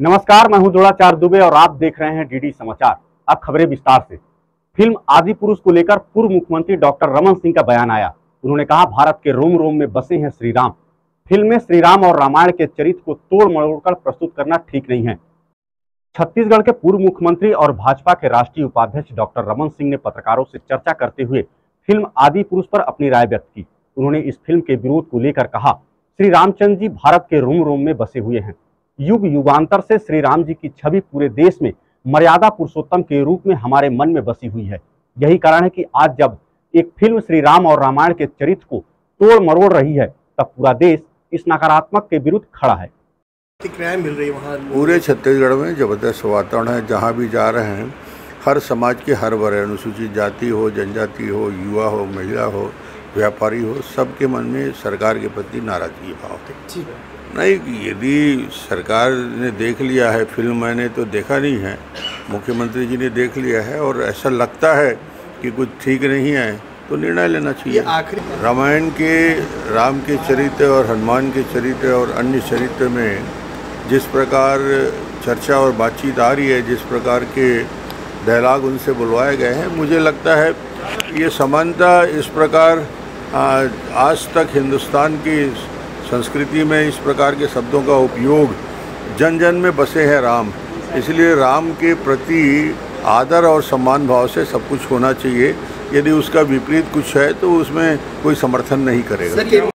नमस्कार, मैं हूँ द्रोणाचार्य दुबे और आप देख रहे हैं डीडी समाचार, अब खबरें विस्तार से। फ़िल्म आदि पुरुष को लेकर पूर्व मुख्यमंत्री डॉक्टर रमन सिंह का बयान आया। उन्होंने कहा, भारत के रोम रोम में बसे हैं श्री राम फ़िल्म में श्री राम और रामायण के चरित्र को तोड़ मरोड़कर प्रस्तुत करना ठीक नहीं है। छत्तीसगढ़ के पूर्व मुख्यमंत्री और भाजपा के राष्ट्रीय उपाध्यक्ष डॉक्टर रमन सिंह ने पत्रकारों से चर्चा करते हुए फ़िल्म आदि पुरुष पर अपनी राय व्यक्त की। उन्होंने इस फ़िल्म के विरोध को लेकर कहा श्री रामचंद्र जी भारत के रोम रोम में बसे हुए हैं। युग युगांतर से श्री राम जी की छवि पूरे देश में मर्यादा पुरुषोत्तम के रूप में हमारे मन में बसी हुई है। यही कारण है कि आज जब एक फ़िल्म श्री राम और रामायण के चरित्र को तोड़ मरोड़ रही है तब पूरा देश इस नकारात्मक के विरुद्ध खड़ा है। प्रतिक्रियाएँ मिल रही वहाँ पूरे छत्तीसगढ़ में ज़बरदस्त वातावरण है। जहाँ भी जा रहे हैं हर समाज के हर वर्ग अनुसूचित जाति हो जनजाति हो युवा हो महिला हो व्यापारी हो सबके मन में सरकार के प्रति नाराज़गी भाव है। ठीक है नहीं यदि सरकार ने देख लिया है फ़िल्म मैंने तो देखा नहीं है मुख्यमंत्री जी ने देख लिया है और ऐसा लगता है कि कुछ ठीक नहीं है तो निर्णय लेना चाहिए। आखिरी रामायण के राम के चरित्र और हनुमान के चरित्र और अन्य चरित्र में जिस प्रकार चर्चा और बातचीत आ रही है जिस प्रकार के डायलाग उनसे बुलवाए गए हैं मुझे लगता है ये समानता इस प्रकार आज तक हिंदुस्तान की संस्कृति में इस प्रकार के शब्दों का उपयोग जन जन में बसे हैं राम। इसलिए राम के प्रति आदर और सम्मान भाव से सब कुछ होना चाहिए। यदि उसका विपरीत कुछ है तो उसमें कोई समर्थन नहीं करेगा।